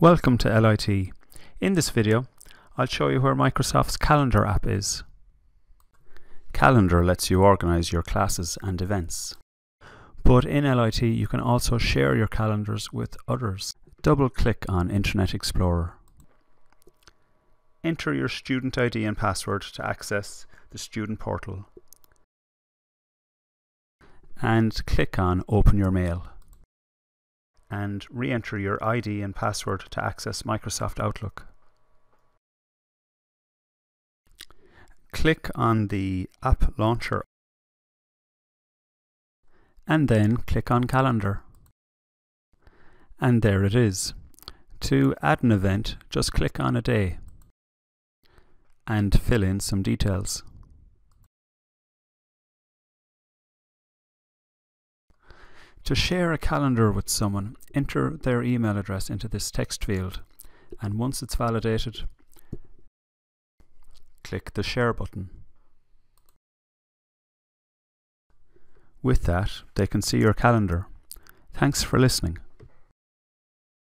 Welcome to LIT. In this video, I'll show you where Microsoft's Calendar app is. Calendar lets you organize your classes and events. But in LIT, you can also share your calendars with others. Double click on Internet Explorer. Enter your student ID and password to access the student portal. And click on Open Your Mail and re-enter your ID and password to access Microsoft Outlook. Click on the App Launcher and then click on Calendar. And there it is. To add an event, just click on a day and fill in some details. To share a calendar with someone, enter their email address into this text field and once it's validated, click the Share button. With that, they can see your calendar. Thanks for listening.